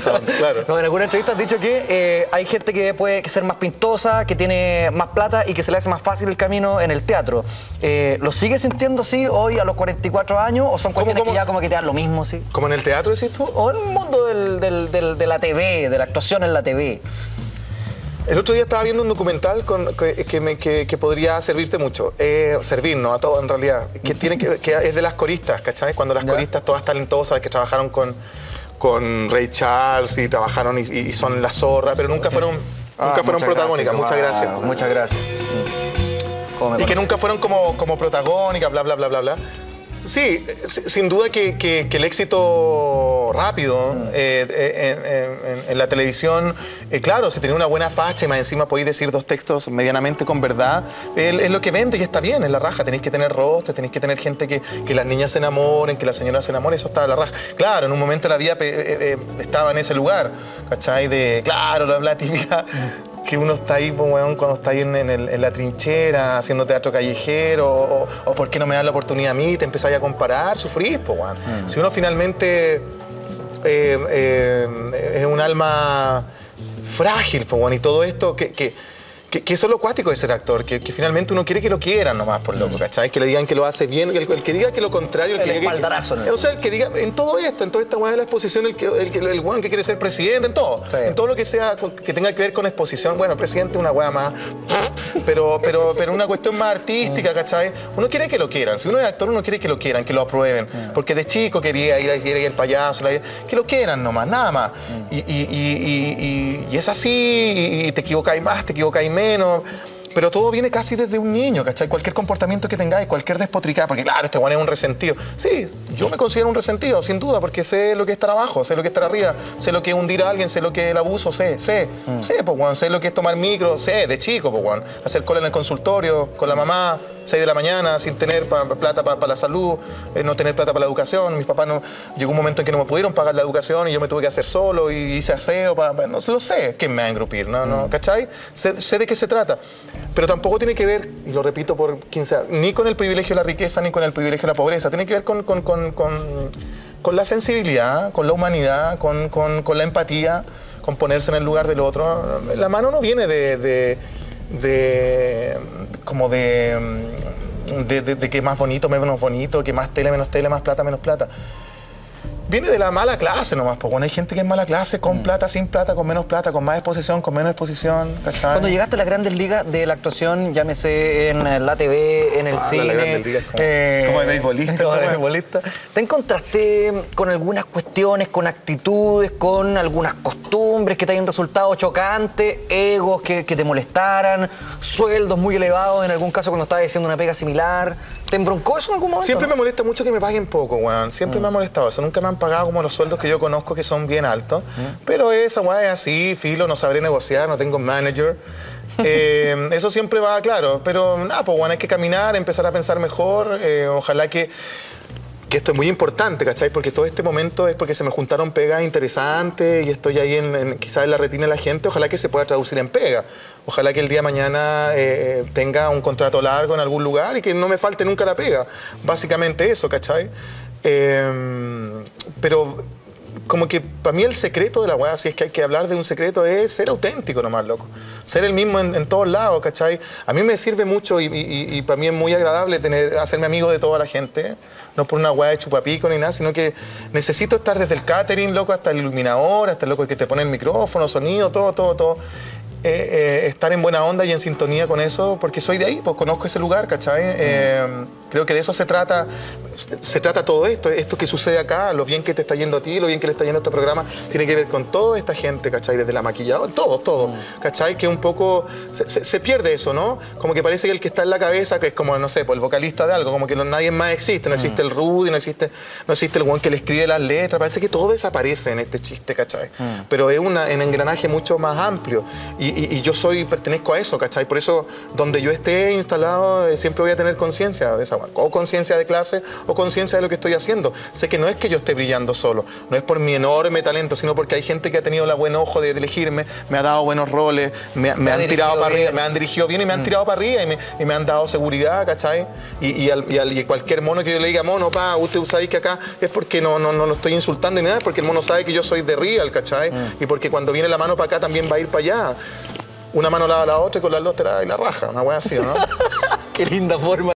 claro. No, en alguna entrevista has dicho que eh, hay gente que puede ser más pintosa, que tiene más plata y que se le hace más fácil el camino en el teatro. Eh, ¿Lo sigues sintiendo así hoy a los 44 años o son cuestiones cómo? que ya como que te dan lo mismo, sí? ¿Como en el teatro decís tú? O en el mundo del- del- del- de la TV, de la actuación en la TV. El otro día estaba viendo un documental con- que, que me- que- que podría servirte mucho. Eh, servirnos a todos en realidad. Que, tiene que, es de las coristas, ¿cachai? Cuando las coristas todas talentosas que trabajaron con, con Ray Charles y trabajaron y, y son la zorra, pero nunca fueron, Ah, nunca fueron muchas protagónicas. gracias. Muchas gracias. Ah, muchas gracias. Mm. ¿Cómo me Y que nunca fueron como, como protagónicas, bla, bla, bla, bla, bla. Sí, si- sin duda que, que- que el éxito rápido eh, eh, en, en- en la televisión, eh, claro, si tenés una buena facha y más encima podéis decir dos textos medianamente con verdad, es lo que vende y está bien, es la raja. Tenéis que tener rostros, tenéis que tener gente que, que las niñas se enamoren, que las señoras se enamoren, eso está a la raja. Claro, en un momento de la vida eh, eh, estaba en ese lugar, ¿cachai? De, claro, la, la típica que uno está ahí, pues, weón, cuando está ahí en, en el- en la trinchera, haciendo teatro callejero, o, o por qué no me dan la oportunidad a mí, te empezáis a comparar, sufrís, pues, weón. Si uno finalmente eh, eh, es un alma frágil, pues, weón, y todo esto, que, que, que- que eso es lo cuático de ser actor, que, que finalmente uno quiere que lo quieran nomás, por loco, ¿cachai? Que le digan que lo hace bien, el, el que diga que lo contrario, el, El que diga que-. O sea, el que diga, en todo esto, en toda esta weá de la exposición, el, que, el, que- el weón que quiere ser presidente, en todo. Sí. En todo lo que sea, que tenga que ver con exposición. Bueno, presidente es una weá más. Pero, pero, pero una cuestión más artística, ¿cachai? Uno quiere que lo quieran. Si uno es actor, uno quiere que lo quieran, que lo aprueben. Porque de chico quería ir a ir el payaso, que lo quieran nomás, nada más. Y, y- y- y- y- y es así, y te equivocáis más, te equivocáis menos. Pero todo viene casi desde un niño, ¿cachai? Cualquier comportamiento que tengáis, cualquier despotricada, porque claro, este weón es un resentido. Sí, yo me considero un resentido, sin duda, porque sé lo que es estar abajo, sé lo que es estar arriba, sé lo que es hundir a alguien, sé lo que es el abuso, sé, sé, sé, pues, weón, sé lo que es tomar micro, sé, de chico, pues, weón, hacer cola en el consultorio, con la mamá, 6 de la mañana, sin tener pa- plata para la salud, eh, no tener plata para la educación. Mis papás no. Llegó un momento en que no me pudieron pagar la educación y yo me tuve que hacer solo y hice aseo. Pa, pa- no lo sé, ¿quién me va a engrupir? ¿no? ¿No? ¿Cachai? Sé, sé de qué se trata. Pero tampoco tiene que ver, y lo repito por quien sea, ni con el privilegio de la riqueza ni con el privilegio de la pobreza. Tiene que ver con, con, con, con- la sensibilidad, con la humanidad, con, la empatía, con ponerse en el lugar del otro. La mano no viene de, de, de- como de, de, de- de que más bonito, menos bonito, que más tele, menos tele, más plata, menos plata. Viene de la mala clase nomás, porque bueno, hay gente que es mala clase, con plata, sin plata, con menos plata, con más exposición, con menos exposición, ¿cachai? Cuando llegaste a las grandes ligas de la actuación, llámese en eh, la TV, en el Ah, cine, como- como de beisbolista, como de beisbolista, ¿te encontraste con algunas cuestiones, con actitudes, con algunas costumbres que te hayan resultado chocantes, egos que, que te molestaran, sueldos muy elevados en algún caso cuando estabas haciendo una pega similar? ¿Te embroncó eso en algún momento? Siempre me molesta mucho que me paguen poco, weón. Siempre me ha molestado eso. Nunca me han pagado como los sueldos que yo conozco que son bien altos. Pero esa weón es así, filo, no sabré negociar, no tengo manager. Eh, eso siempre va claro. Pero nada, pues bueno, hay que caminar, empezar a pensar mejor. Eh, ojalá que que esto es muy importante, ¿cachai? Porque todo este momento es porque se me juntaron pegas interesantes y estoy ahí en, en- quizás en la retina de la gente. Ojalá que se pueda traducir en pega. Ojalá que el día de mañana eh, tenga un contrato largo en algún lugar y que no me falte nunca la pega. Básicamente eso, ¿cachai? Eh, pero como que para mí el secreto de la weá, si es que hay que hablar de un secreto, es ser auténtico nomás, loco. Ser el mismo en, en todos lados, ¿cachai? A mí me sirve mucho y, y- y para mí es muy agradable tener, hacerme amigo de toda la gente. No por una weá de chupapico ni nada, sino que necesito estar desde el catering, loco, hasta el iluminador, hasta el loco que te pone el micrófono, sonido, todo, todo, todo. Eh, eh, estar en buena onda y en sintonía con eso, porque soy de ahí, pues conozco ese lugar, ¿cachai? Eh, creo que de eso se trata, se trata todo esto, esto que sucede acá, lo bien que te está yendo a ti, lo bien que le está yendo a este programa, tiene que ver con toda esta gente, ¿cachai? Desde la maquilladora, todo, todo, ¿cachai? Que un poco se, se- se pierde eso, ¿no? Como que parece que el que está en la cabeza, que es como, no sé, pues el vocalista de algo, como que no- nadie más existe, no existe el Rudy, no existe, no existe el one que le escribe las letras, parece que todo desaparece en este chiste, ¿cachai? Pero es una, un engranaje mucho más amplio y, y- y yo soy, pertenezco a eso, ¿cachai? Por eso, donde yo esté instalado, eh, siempre voy a tener conciencia de esa o conciencia de clase o conciencia de lo que estoy haciendo. Sé que no es que yo esté brillando solo, no es por mi enorme talento, sino porque hay gente que ha tenido la buen ojo de elegirme, me ha dado buenos roles, me, han tirado para arriba, me han dirigido bien y me han mm. tirado para arriba y me, han dado seguridad, ¿cachai? Y, al, cualquier mono que yo le diga, mono, pa, usted sabe que acá es porque no, no, no lo estoy insultando ni nada, porque el mono sabe que yo soy de real, ¿cachai? Mm. Y porque cuando viene la mano para acá también va a ir para allá. Una mano lava la otra y con la otra y la raja, una wea así, ¿no? Qué linda forma.